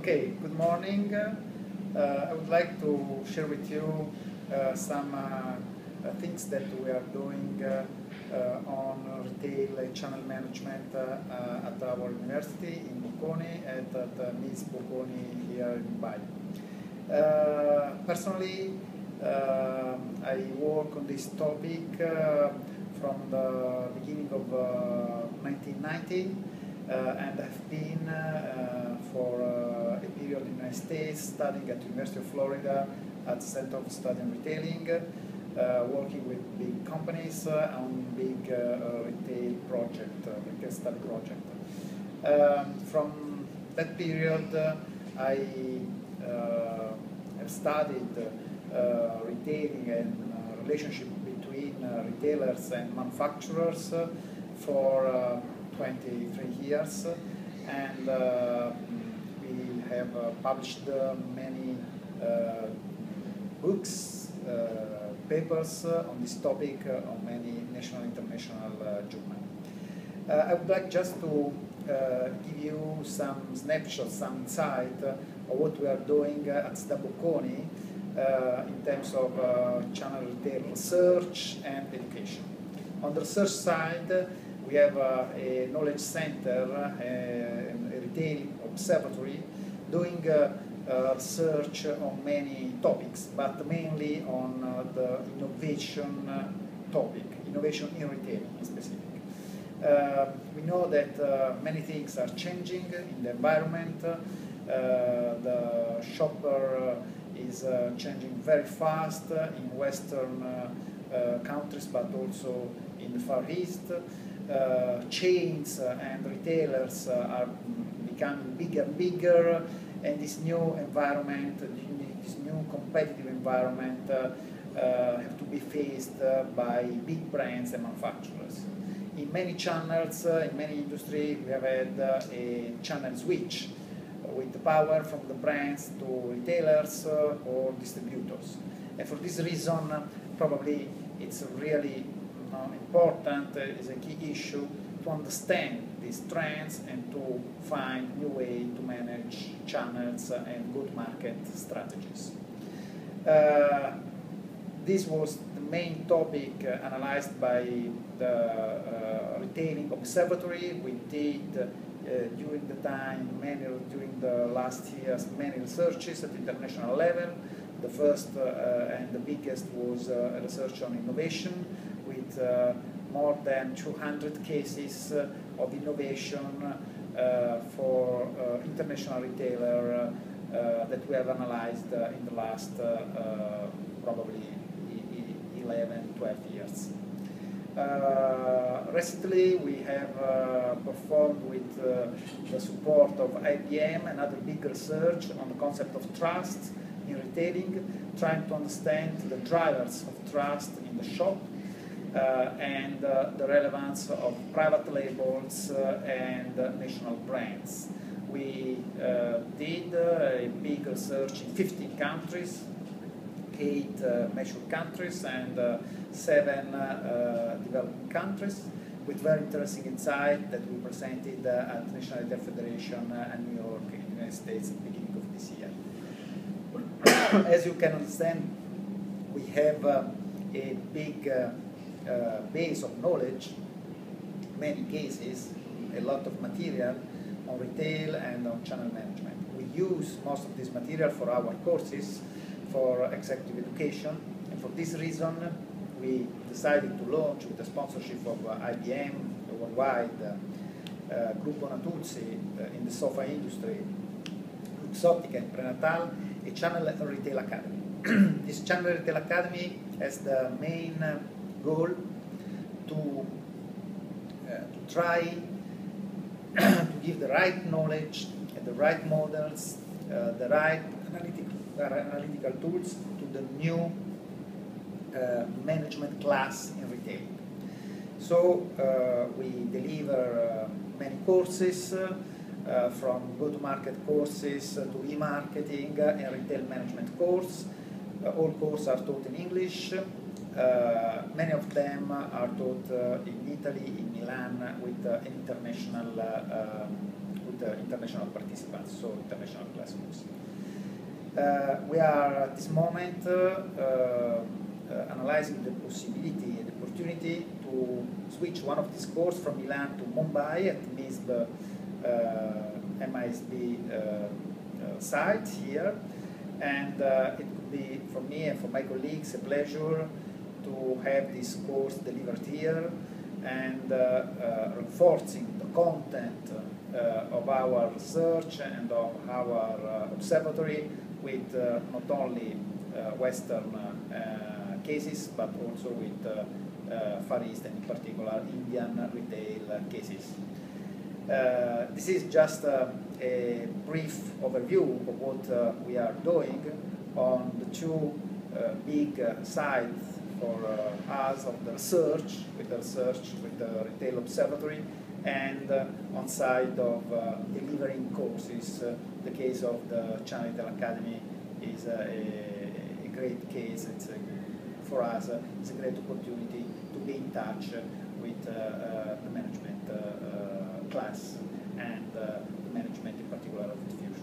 Okay, good morning. Uh, I would like to share with you uh, some uh, things that we are doing uh, uh, on retail channel management uh, at our university in Bocconi and at uh, MISB Bocconi here in Mumbai. personally, I work on this topic from the beginning of 1990 Uh, and I've been uh, uh, for uh, a period in the United States, studying at University of Florida at the Center of Study and Retailing, uh, working with big companies uh, on big retail project, retail study project. Um, from that period, I have studied retailing and relationship between retailers and manufacturers for 23 years and uh, we have uh, published uh, many books, papers on this topic on many national international journals. I would like just to give you some snapshots, some insight of what we are doing at SDA Bocconi uh, in terms of uh, channel retail research and education. On the research side, we have uh, a knowledge center, uh, a retail observatory, doing uh, research on many topics, but mainly on the innovation topic, innovation in retail in specific. Uh, we know that uh, many things are changing in the environment. Uh, the shopper is changing very fast in Western countries, but also in the Far East chains and retailers are becoming bigger and bigger, and this new environment, this new competitive environment, uh, uh, have to be faced uh, by big brands and manufacturers. In many channels, uh, in many industries, we have had uh, a channel switch with the power from the brands to retailers or distributors. And for this reason, probably it's really important, uh, is a key issue to understand these trends and to find new way to manage channels and go-to-market strategies. Uh, this was the main topic uh, analyzed by the uh, retailing observatory. We did uh, during the time, many during the last years, many researches at international level. The first uh, and the biggest was a research on innovation with uh, more than 200 cases uh, of innovation uh, for international retailer that we have analyzed in the last probably 11, 12 years. Uh, recently, we have uh, performed with uh, the support of IBM and other big research on the concept of trust in retailing, trying to understand the drivers of trust in the shop and uh, the relevance of private labels uh, and national brands. We did a big research in 15 countries, eight mature countries and seven developing countries with very interesting insight that we presented uh, at National Retail Federation uh, in New York in the United States at the beginning of this year. As you can understand, we have uh, a big uh, base of knowledge, many cases, a lot of material on retail and on channel management. We use most of this material for our courses for executive education, and for this reason, we decided to launch with the sponsorship of uh, IBM, worldwide uh, uh, Gruppo Natuzzi uh, in the sofa industry, Luxottica and Prenatal, a channel retail academy. this channel retail academy has the main goal to, uh, to try to give the right knowledge and the right models, uh, the right analytical, analytical tools to the new uh, management class in retail. So uh, we deliver uh, many courses, uh, from go-to-market courses to e-marketing and retail management course. all courses are taught in English. Uh, many of them are taught uh, in Italy, in Milan, with uh, international um, with international participants, so international classrooms. Uh, we are at this moment uh, uh, analyzing the possibility and opportunity to switch one of these courses from Milan to Mumbai at MISB, MISB site here. And it could be for me and for my colleagues a pleasure to have this course delivered here and uh, uh, reinforcing the content uh, of our research and of our observatory with not only Western cases but also with Far East and in particular Indian retail cases. Uh, this is just uh, a brief overview of what uh, we are doing on the two big sites for uh, us of the research, with the research with the Retail Observatory, and uh, on side of uh, delivering courses. Uh, the case of the Channel Retail Academy is uh, a, a, great case. It's a, for us, uh, it's a great opportunity to be in touch with the management class and the management in particular of the future.